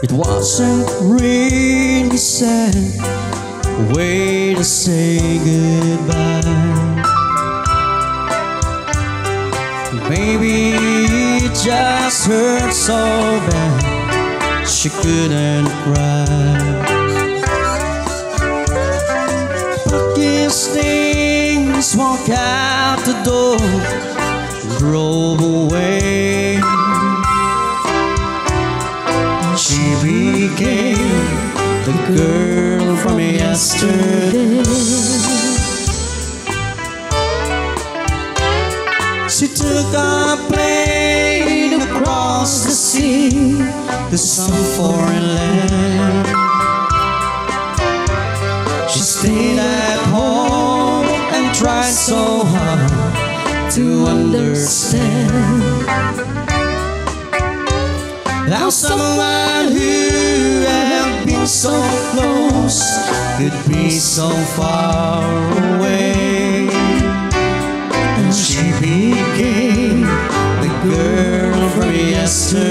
It wasn't really sad way to say goodbye. Maybe it just hurt so bad she couldn't cry. But things walk out the door, drove away. She became the girl from yesterday. She took a plane across the sea to some foreign land. She stayed at home and tried so hard to understand Now someone who had been so close could be so far away. And she became the girl of yesterday.